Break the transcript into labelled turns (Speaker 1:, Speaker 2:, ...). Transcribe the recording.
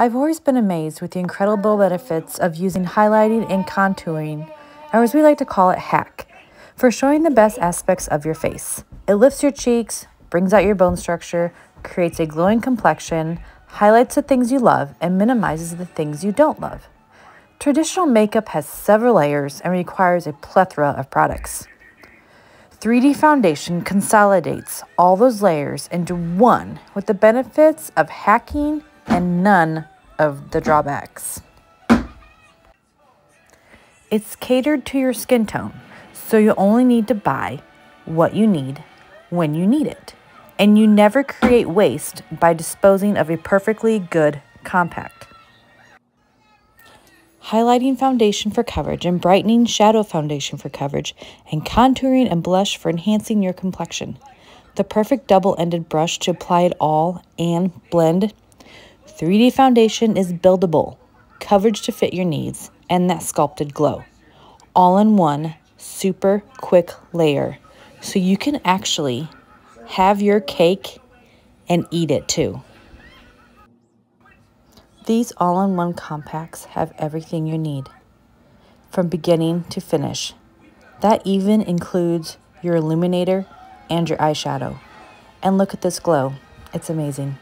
Speaker 1: I've always been amazed with the incredible benefits of using highlighting and contouring, or as we like to call it, HAC, for showing the best aspects of your face. It lifts your cheeks, brings out your bone structure, creates a glowing complexion, highlights the things you love, and minimizes the things you don't love. Traditional makeup has several layers and requires a plethora of products. IIID Foundation consolidates all those layers into one with the benefits of hacking and none of the drawbacks. It's catered to your skin tone, so you only need to buy what you need when you need it. And you never create waste by disposing of a perfectly good compact. Highlighting foundation for coverage and brightening shadow foundation for coverage and contouring and blush for enhancing your complexion. The perfect double-ended brush to apply it all and blend IIID foundation is buildable, coverage to fit your needs, and that sculpted glow. All in one super quick layer. So you can actually have your cake and eat it too. These all-in-one compacts have everything you need from beginning to finish. That even includes your illuminator and your eyeshadow. And look at this glow. It's amazing.